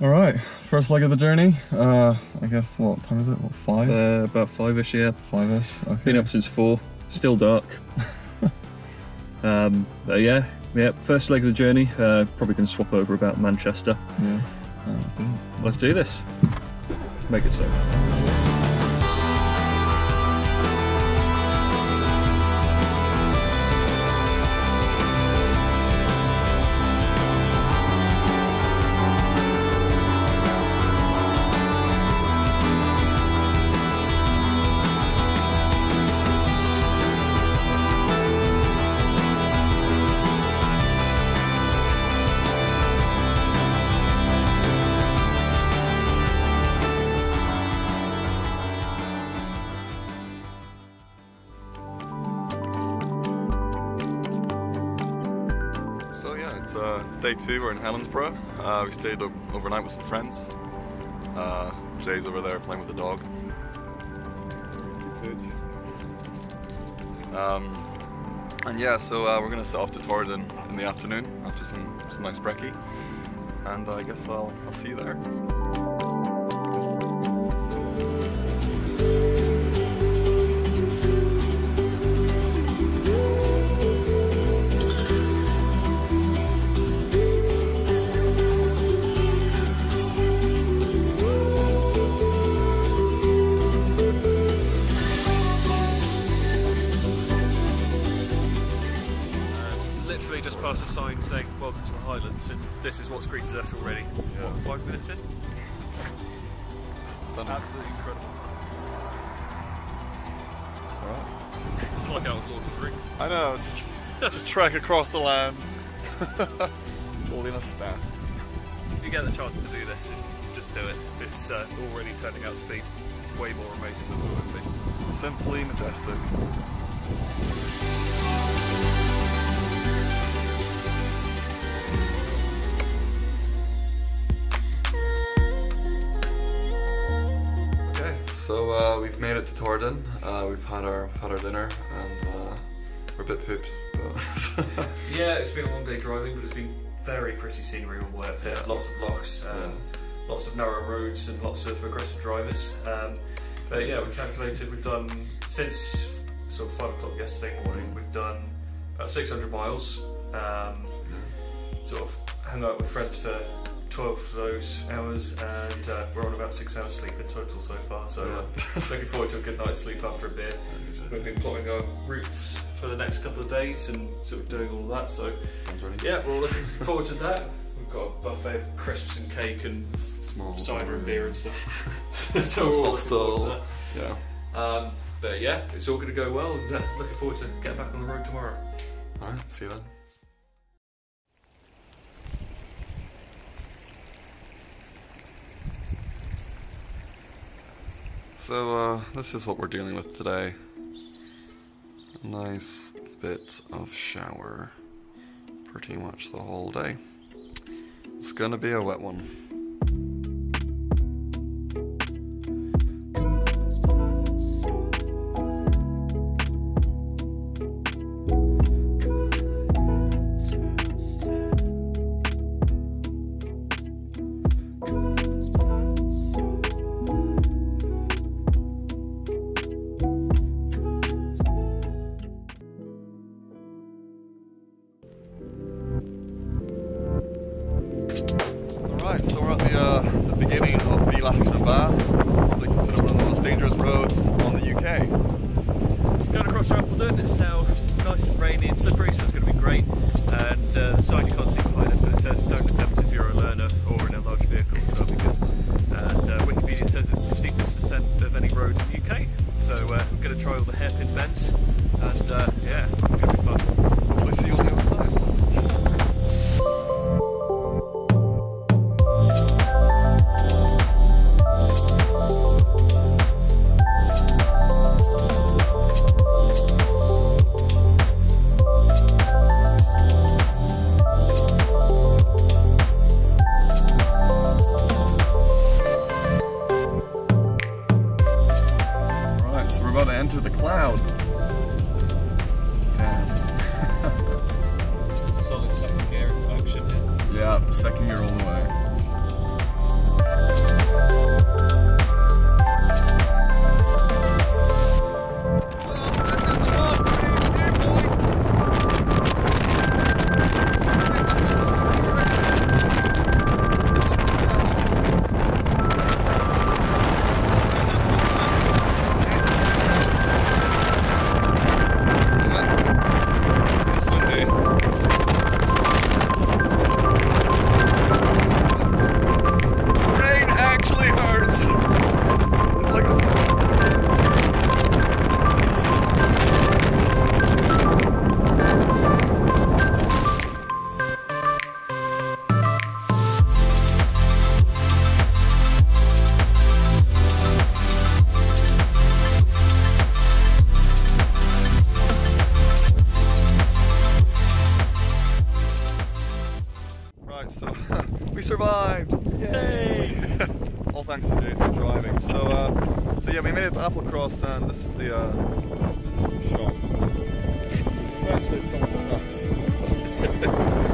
All right, first leg of the journey. Uh, I guess what time is it? What five? Uh, about five-ish, yeah. Five-ish. Okay. Been up since four. Still dark. um, but yeah, yeah. First leg of the journey. Uh, probably to swap over about Manchester. Yeah. Right, let's do it. Let's do this. Make it. So day two. We're in Helensburgh. Uh, we stayed overnight with some friends. Uh, Jay's over there playing with the dog. Um, and yeah, so uh, we're gonna set off to Torridon in the afternoon after some some nice brekkie. And I guess I'll I'll see you there. And this is what's greeted us already. Yeah. What, five minutes in? Stunning. Absolutely incredible. Alright. It's like out of Lord of the Rings. I know, it's just, just trek across the land. Holding a staff. If you get the chance to do this, just do it. It's uh, already turning out to be way more amazing than it would be. Simply majestic. So uh, we've made it to Torridon. Uh, we've had our had our dinner and uh, we're a bit pooped. But Yeah, it's been a long day driving, but it's been very pretty scenery all the way up here. Lots of lochs, um, lots of narrow roads, and lots of aggressive drivers. Um, but yeah, we've calculated we've done since sort of five o'clock yesterday morning. We've done about 600 miles. Um, sort of hung out with friends for 12 of those hours, and uh, we're on about six hours sleep in total so far. So uh, looking forward to a good night's sleep after a beer. We've been plotting our routes for the next couple of days and sort of doing all that. So yeah, we're all looking forward to that. We've got a buffet of crisps and cake and small cider and beer and stuff. so we're all looking forward to Yeah. that. Um, but yeah, it's all going to go well, and uh, looking forward to getting back on the road tomorrow. All right. See you then. So uh, this is what we're dealing with today. Nice bit of shower, pretty much the whole day. It's gonna be a wet one. Yeah, we made it to Applecross, and this is the uh, this is the shop. It's essentially someone's house.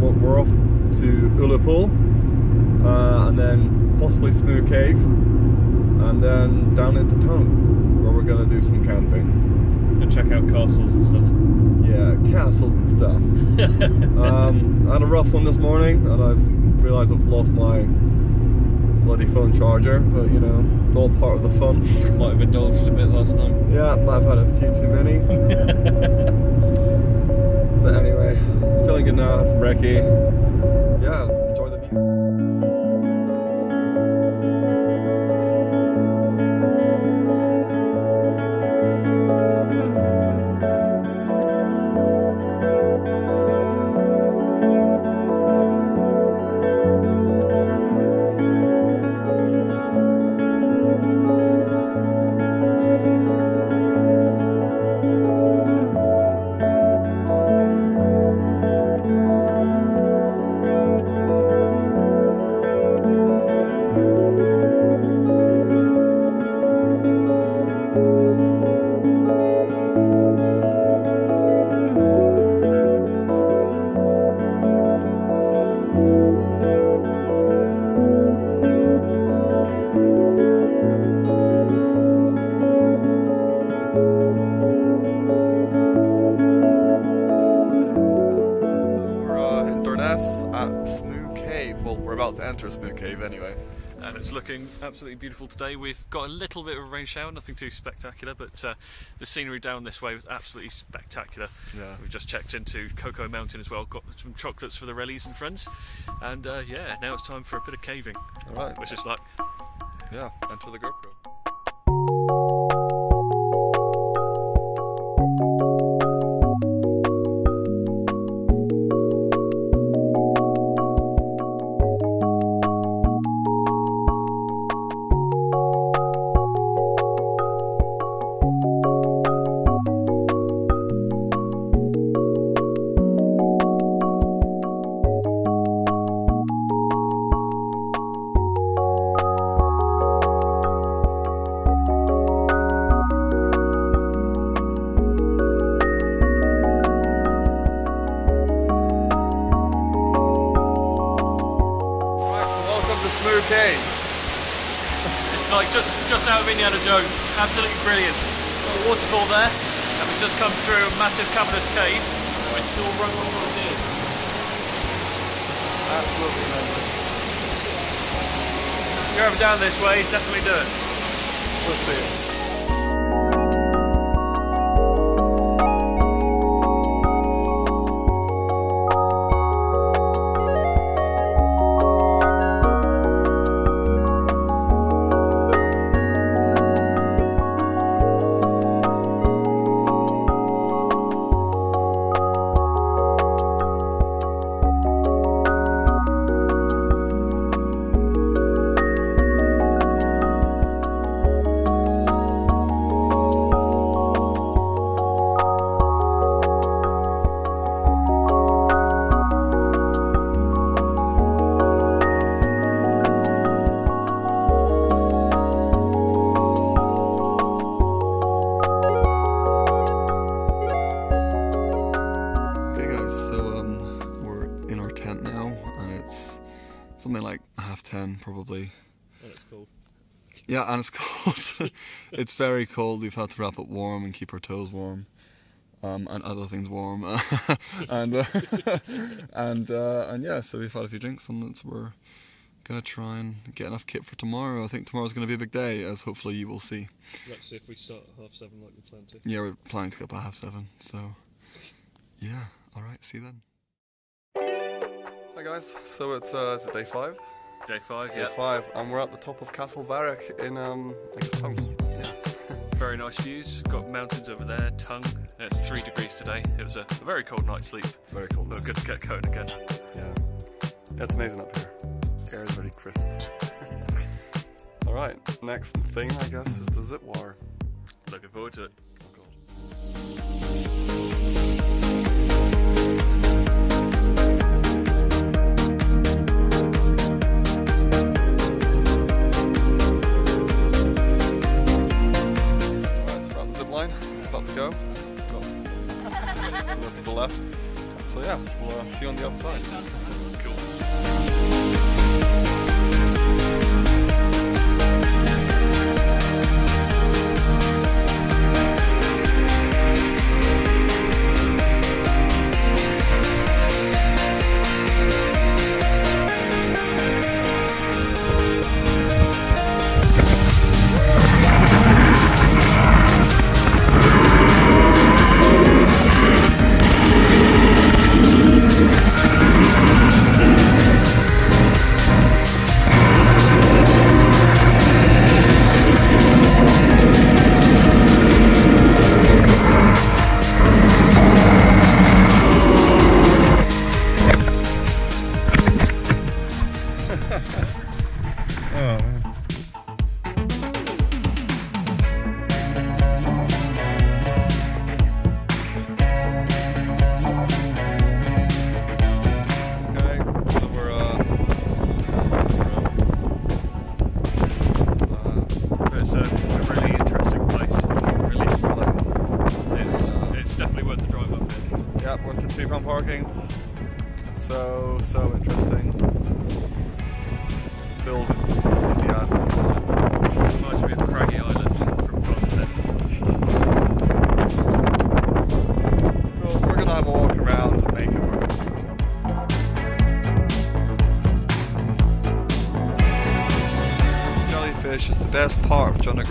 we're off to Ullapool, uh, and then possibly Smoo Cave, and then down into town, where we're gonna do some camping. And check out castles and stuff. Yeah, castles and stuff. um, I had a rough one this morning, and I've realised I've lost my bloody phone charger. But you know, it's all part of the fun. Might have indulged a bit last night. Yeah, might have had a few too many. but anyway, feeling good now. It's brekkie. Yeah, about to enter Smoo Cave anyway. And it's looking absolutely beautiful today. We've got a little bit of a rain shower, nothing too spectacular, but uh, the scenery down this way was absolutely spectacular. Yeah. We've just checked into Cocoa Mountain as well, got some chocolates for the rallies and friends. And uh, yeah, now it's time for a bit of caving, All right. which is like Yeah, enter the GoPro. Absolutely brilliant. Got a waterfall there, and we've just come through a massive cavernous cave. Oh, Which still run on your ears. Absolutely amazing. If you're ever down this way, definitely do it. Let's see it. Soon, probably. And it's cold. Yeah, and it's cold. it's very cold. We've had to wrap up warm and keep our toes warm, um, and other things warm, and uh, and uh, and yeah. So we've had a few drinks, and it's, we're gonna try and get enough kit for tomorrow. I think tomorrow's gonna be a big day, as hopefully you will see. Let's see if we start at half seven like we plan to. Yeah, we're planning to go by half seven. So yeah, all right. See you then. Hi guys. So it's uh, it's day five. Day five, Day yeah. five, and we're at the top of Castle Varrich in um, Tongue. Very nice views. Got mountains over there, Tongue. It's three degrees today. It was a, a very cold night's sleep. Very cold. But good to get going again. Yeah. yeah, it's amazing up here. Air is very crisp. All right, next thing I guess is the zip wire. Looking forward to it. Oh god. Go. So, to the left. So yeah, we'll uh, see you on the other And I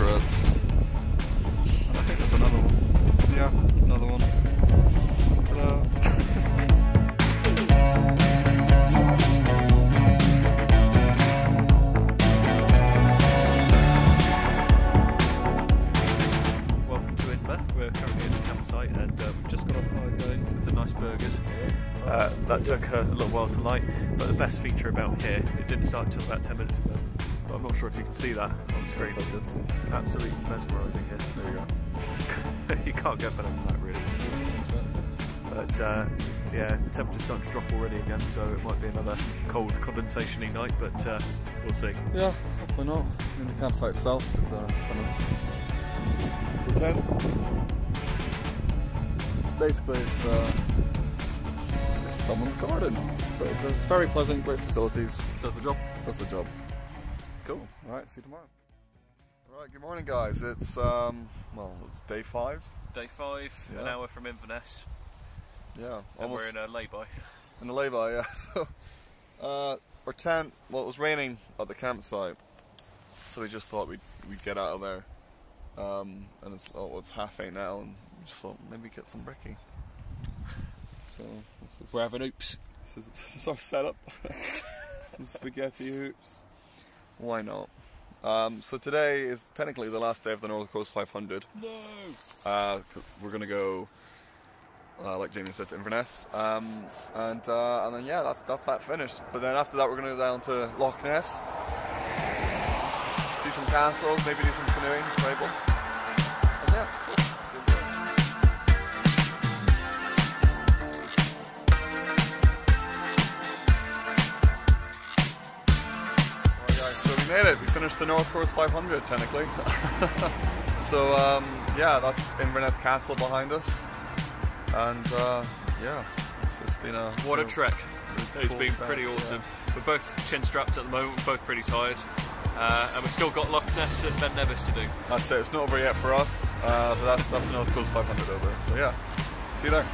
think there's another one. Yeah, another one. Welcome to Inver. We're currently at the campsite and um, just got off fire going with the nice burgers. Uh, that took a, little while to light, but the best feature about here, it didn't start until about 10 minutes ago. I'm not sure if you can see that screen. Absolutely mesmerising here. There you go. you can't get better than that, really. But uh, yeah, temperature's starting to drop already again, so it might be another cold condensation-y night, but uh, we'll see. Yeah, hopefully not. I mean, the campsite itself is uh, kind of it's okay. It's basically it's, uh, it's someone's garden, but it's, it's very pleasant, great facilities. Does the job. Does the job. Cool. All right, see you tomorrow. Right, good morning, guys. It's um, well, it's day five. Day five, an hour from Inverness, Yeah, and we're in a lay-by. in the lay-by. Yeah, so uh, our tent. Well, it was raining at the campsite, so we just thought we'd we'd get out of there. Um, and it's oh, it's half eight now, and we just thought maybe get some brekkie. So this is, We're having oops. this is, this is our setup. some spaghetti hoops. Why not? Um, so today is technically the last day of the North Coast 500. No. Uh, we're gonna go, uh, like Jamie said, to Inverness, um, and uh, and then yeah, that's that's that finished. But then after that, we're gonna go down to Loch Ness, see some castles, maybe do some canoeing, Scrabble. Made it. We finished the North Coast 500 technically. so um, yeah, that's Inverness Castle behind us, and uh, yeah, it's, it's been a What a trek. It's Cool been pretty yeah. awesome. We're both chin strapped at the moment. We're both pretty tired, uh, and we've still got Loch Ness and Ben Nevis to do. That's it. It's not over yet for us. Uh, but that's that's another close 500 over. So yeah, see you there.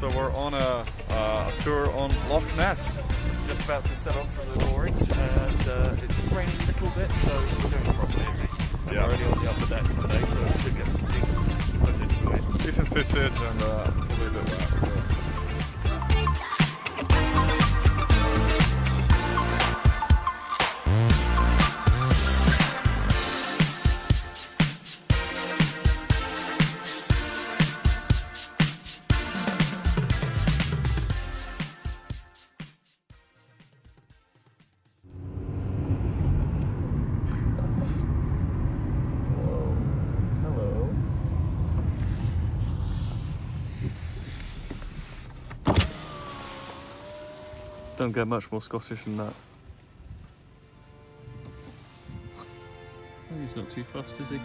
So we're on a, uh, a tour on Loch Ness. Just about to set off from the moorings, and uh, it's raining a little bit, so we're doing it properly at least. And Yeah. We're only on the upper deck today, so we should get some decent footage. Decent footage and uh, probably a bit wet. Don't get much more Scottish than that. He's not too fussed, is he?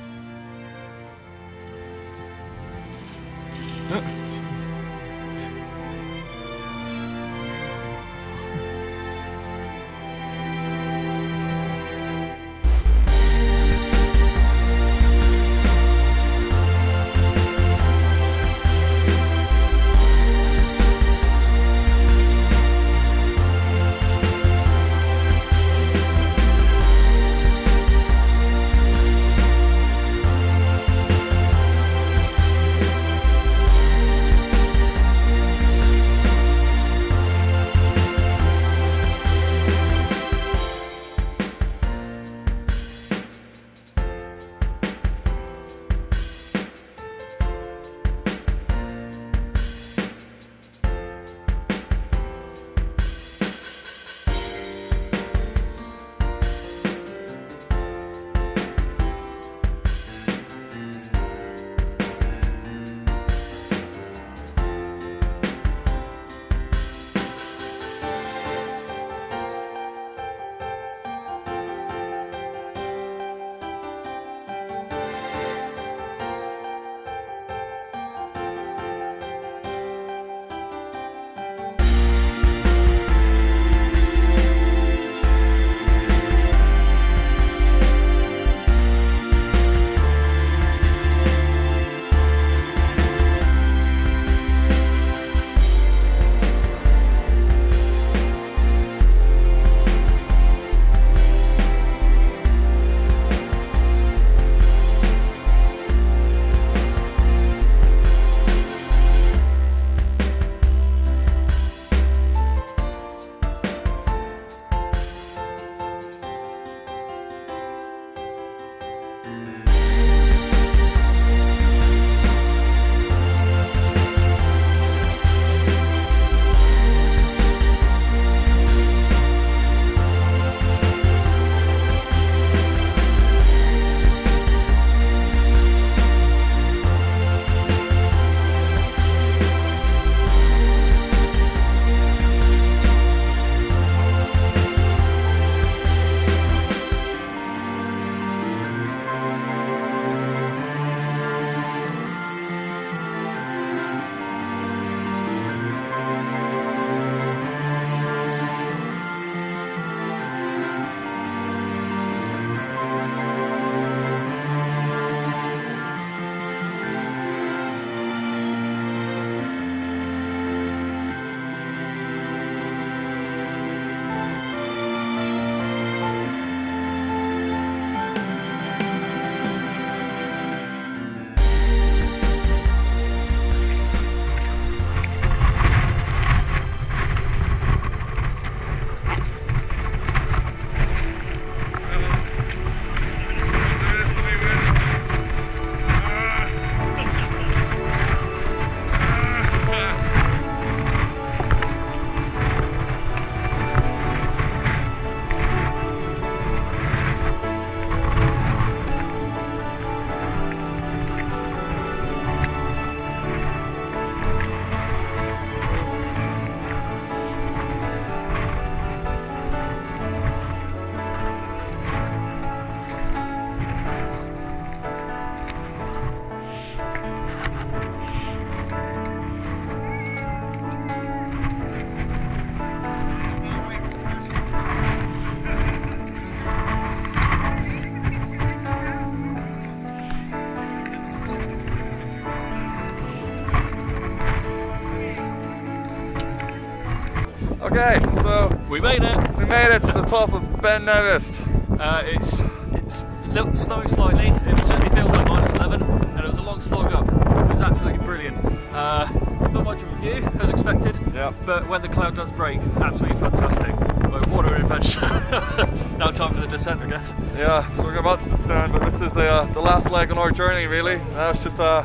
Okay, so We made it. we made it to the top of Ben Nevis. Uh, it's it's little snowing slightly. It certainly feels like minus 11, and it was a long slog up. It was absolutely brilliant. Uh, not much of a view as expected, Yep. but when the cloud does break, it's absolutely fantastic. Like, what an adventure! now time for the descent, I guess. Yeah, so we're about to descend, but this is the uh, the last leg on our journey. Really, now it's just uh,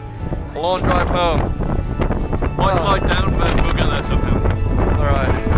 a long drive home. Might Oh. slide down, but we'll get there somehow. All right.